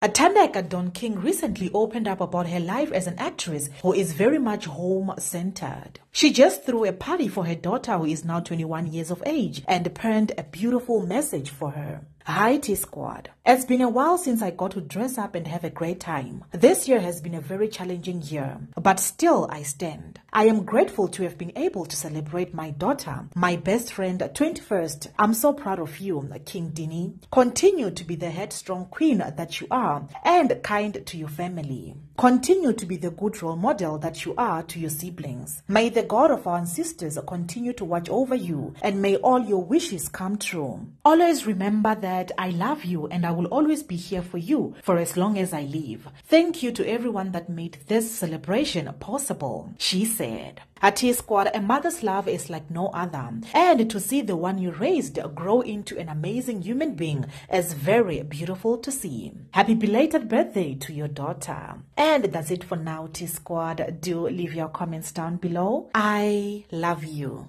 Thandeka Dawn King recently opened up about her life as an actress who is very much home centered. She just threw a party for her daughter who is now 21 years of age and penned a beautiful message for her. Hi T Squad. It's been a while since I got to dress up and have a great time. This year has been a very challenging year, but still I stand. I am grateful to have been able to celebrate my daughter, my best friend, 21st. I'm so proud of you, King Dini. Continue to be the headstrong queen that you are and kind to your family. Continue to be the good role model that you are to your siblings. May the God of our ancestors continue to watch over you and may all your wishes come true. Always remember that I love you and I will always be here for you for as long as I live. Thank you to everyone that made this celebration possible, she said. At T Squad, a mother's love is like no other. And to see the one you raised grow into an amazing human being is very beautiful to see. Happy belated birthday to your daughter. And that's it for now, T Squad. Do leave your comments down below. I love you.